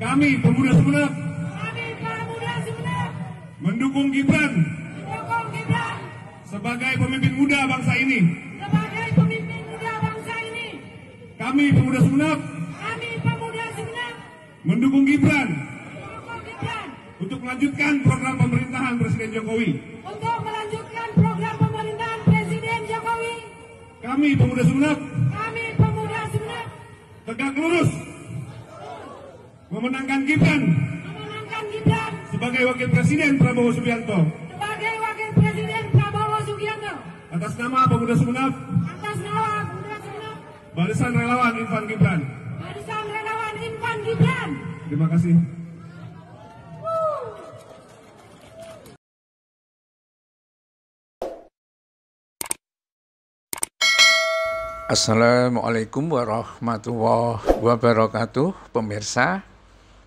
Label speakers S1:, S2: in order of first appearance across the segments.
S1: Kami pemuda Sumeneb
S2: Kami pemuda Sumeneb
S1: mendukung Gibran.
S2: Mendukung Gibran.
S1: Sebagai pemimpin muda bangsa ini.
S2: sebagai pemimpin muda bangsa ini.
S1: Kami pemuda Sumeneb
S2: Kami pemuda Sumeneb
S1: mendukung Gibran.
S2: Mendukung Gibran.
S1: Untuk melanjutkan program pemerintahan Presiden Jokowi.
S2: untuk melanjutkan program pemerintahan Presiden Jokowi.
S1: Kami pemuda Sumeneb
S2: Kami pemuda Sumeneb
S1: tegak lurus memenangkan Gibran.
S2: Memenangkan Gibran.
S1: Sebagai Wakil Presiden Prabowo Subianto.
S2: Sebagai Wakil Presiden Prabowo Subianto.
S1: Atas nama pemuda Sumeneb.
S2: Atas nama pemuda Sumeneb.
S1: Barisan Relawan Infan Gibran.
S2: Barisan Relawan Infan Gibran.
S1: Terima kasih.
S3: Assalamualaikum warahmatullahi wabarakatuh Pemirsa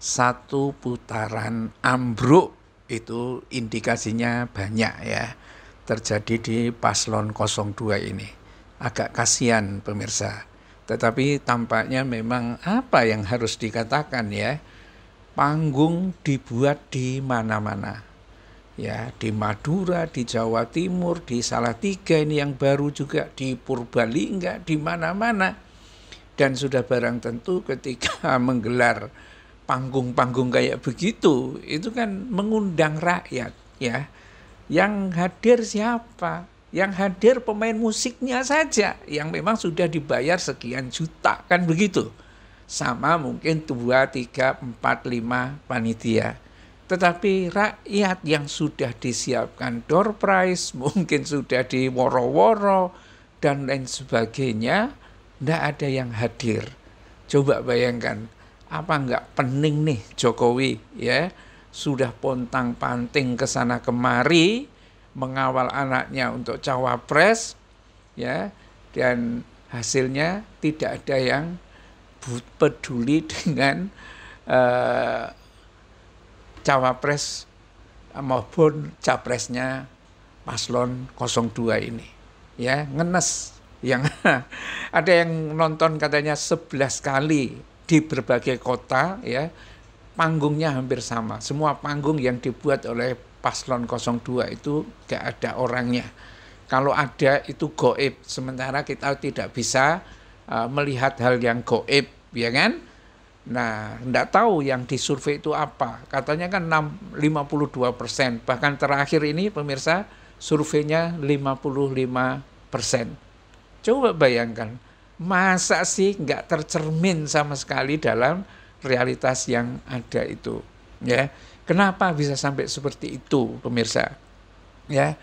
S3: Satu putaran ambruk Itu indikasinya banyak ya. Terjadi di paslon 02 ini. Agak kasihan pemirsa. Tetapi tampaknya memang apa yang harus dikatakan ya? Panggung dibuat di mana-mana. Ya di Madura, di Jawa Timur, di Salatiga ini yang baru juga di Purbalingga, di mana-mana. Dan sudah barang tentu ketika menggelar panggung-panggung kayak begitu, itu kan mengundang rakyat ya. Yang hadir siapa? Yang hadir pemain musiknya saja yang memang sudah dibayar sekian juta kan begitu. Sama mungkin 2, 3, 4, 5 panitia tetapi rakyat yang sudah disiapkan door prize, mungkin sudah di woro-woro, dan lain sebagainya, tidak ada yang hadir. Coba bayangkan, apa enggak pening nih Jokowi ya, sudah pontang panting ke sana kemari, mengawal anaknya untuk cawapres, ya, dan hasilnya tidak ada yang peduli dengan uh, cawapres maupun capresnya paslon 02 ini ya? Ngenes. Yang ada yang nonton katanya 11 kali di berbagai kota ya panggungnya hampir sama semua panggung yang dibuat oleh paslon 02 itu gak ada orangnya kalau ada itu goib sementara kita tidak bisa uh, melihat hal yang goib ya kan Nah, tidak tahu yang disurvei itu apa. Katanya kan 6, 52 persen. Bahkan terakhir ini pemirsa surveinya 55 persen. Coba bayangkan, masa sih nggak tercermin sama sekali dalam realitas yang ada itu. Ya, kenapa bisa sampai seperti itu, pemirsa? Ya,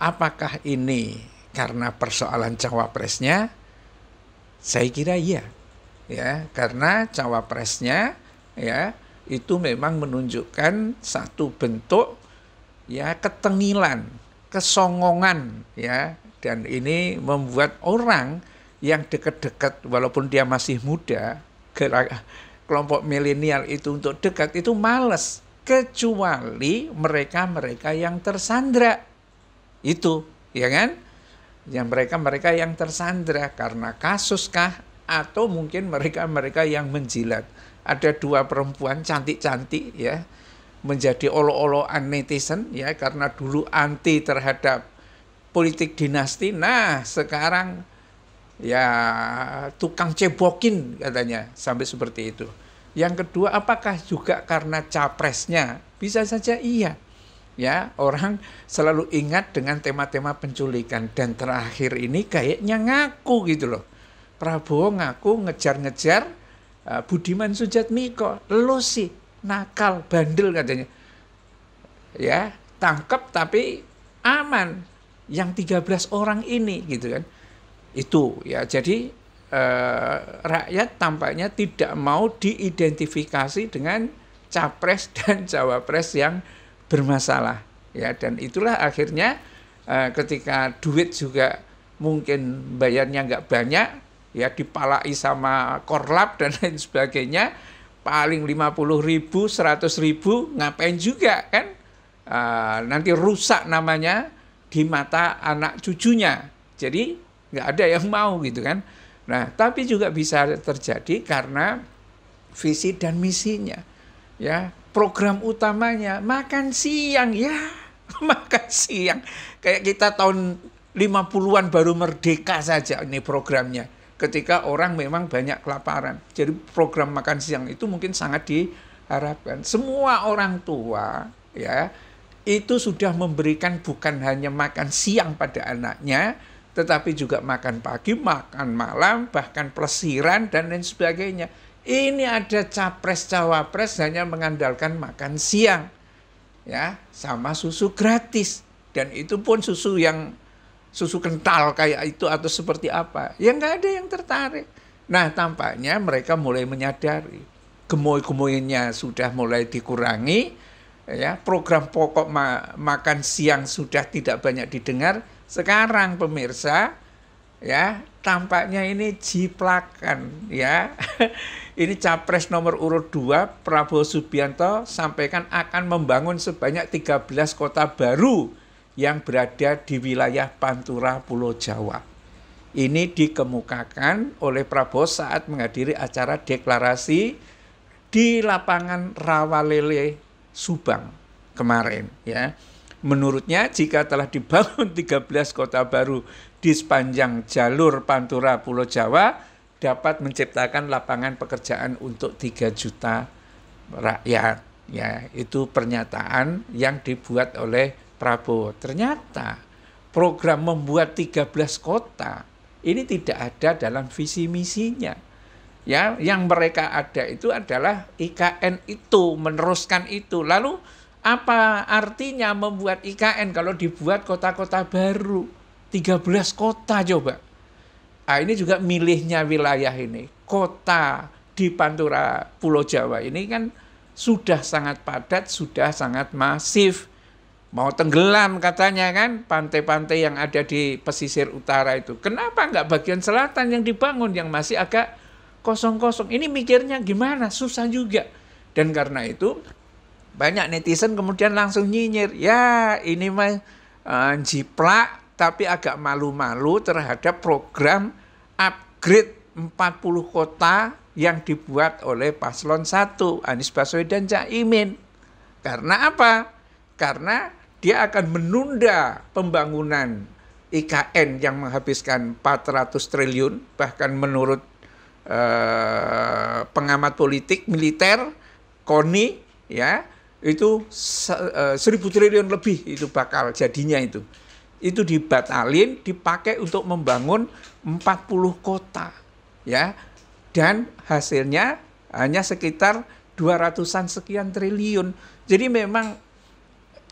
S3: apakah ini karena persoalan cawapresnya? Saya kira iya ya karena cawapresnya ya itu memang menunjukkan satu bentuk ya ketengilan, kesongongan ya dan ini membuat orang yang dekat-dekat walaupun dia masih muda kelompok milenial itu untuk dekat itu males kecuali mereka-mereka yang tersandra itu ya kan yang mereka-mereka yang tersandra karena kasus kah atau mungkin mereka-mereka yang menjilat. Ada dua perempuan cantik-cantik ya, menjadi olo-oloan netizen ya karena dulu anti terhadap politik dinasti. Nah, sekarang ya tukang cebokin katanya sampai seperti itu. Yang kedua, apakah juga karena capresnya? Bisa saja iya. Ya, orang selalu ingat dengan tema-tema penculikan dan terakhir ini kayaknya ngaku gitu loh Prabowo ngaku ngejar-ngejar uh, Budiman Sujatmiko. Lo sih nakal, bandel katanya. Ya, tangkap tapi aman. Yang 13 orang ini gitu kan. Itu ya. Jadi uh, rakyat tampaknya tidak mau diidentifikasi dengan capres dan cawapres yang bermasalah ya. Dan itulah akhirnya uh, ketika duit juga mungkin bayarnya nggak banyak ya dipalai sama korlap dan lain sebagainya paling 50 ribu 100 ribu ngapain juga kan? Uh, nanti rusak namanya di mata anak cucunya. Jadi nggak ada yang mau gitu kan nah tapi juga bisa terjadi karena visi dan misinya Ya, program utamanya makan siang ya, makan siang. Kayak kita tahun 50-an baru merdeka saja ini programnya. Ketika orang memang banyak kelaparan. Jadi program makan siang itu mungkin sangat diharapkan. Semua orang tua ya itu sudah memberikan bukan hanya makan siang pada anaknya, tetapi juga makan pagi, makan malam, bahkan pelesiran dan lain sebagainya. Ini ada capres cawapres hanya mengandalkan makan siang. Ya, sama susu gratis dan itu pun susu yang susu kental kayak itu atau seperti apa. Ya nggak ada yang tertarik. Nah, tampaknya mereka mulai menyadari gemoy-gemoynya sudah mulai dikurangi ya program pokok ma makan siang sudah tidak banyak didengar sekarang pemirsa ya tampaknya ini jiplakan ya. Ini capres nomor urut 2 Prabowo Subianto sampaikan akan membangun sebanyak 13 kota baru yang berada di wilayah Pantura Pulau Jawa. Ini dikemukakan oleh Prabowo saat menghadiri acara deklarasi di lapangan Rawalele Subang kemarin ya Menurutnya jika telah dibangun 13 kota baru di sepanjang jalur Pantura Pulau Jawa dapat menciptakan lapangan pekerjaan untuk 3 juta rakyat. Ya, itu pernyataan yang dibuat oleh Prabowo. Ternyata program membuat 13 kota ini tidak ada dalam visi misinya. Ya, yang mereka ada itu adalah IKN itu, meneruskan itu. Lalu apa artinya membuat IKN kalau dibuat kota-kota baru? 13 kota coba. Nah, ini juga milihnya wilayah ini. Kota di Pantura Pulau Jawa ini kan sudah sangat padat, sudah sangat masif. Mau tenggelam katanya kan pantai-pantai yang ada di pesisir utara itu. Kenapa nggak bagian selatan yang dibangun yang masih agak kosong-kosong? Ini mikirnya gimana? Susah juga. Dan karena itu banyak netizen kemudian langsung nyinyir. Ya, ini mah uh, jiplak tapi agak malu-malu terhadap program upgrade 40 kota yang dibuat oleh paslon 1 Anies Baswedan Caimin. Karena apa? Karena dia akan menunda pembangunan IKN yang menghabiskan 400 triliun bahkan menurut uh, pengamat politik militer KONI ya itu eh, seribu triliun lebih itu bakal jadinya itu. Itu dibatalin, dipakai untuk membangun 40 kota. Ya. Dan hasilnya hanya sekitar 200-an sekian triliun. Jadi memang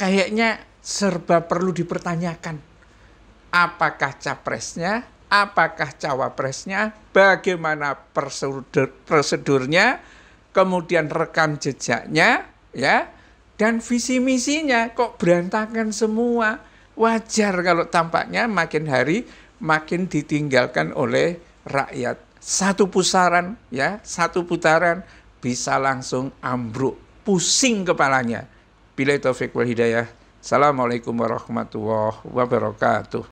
S3: kayaknya serba perlu dipertanyakan. Apakah capresnya, apakah cawapresnya, bagaimana prosedur, prosedurnya, kemudian rekam jejaknya, ya, dan visi misinya kok berantakan semua. Wajar kalau tampaknya makin hari makin ditinggalkan oleh rakyat. Satu pusaran ya, satu putaran bisa langsung ambruk, pusing kepalanya. Bila taufik wal hidayah. Assalamualaikum warahmatullahi wabarakatuh.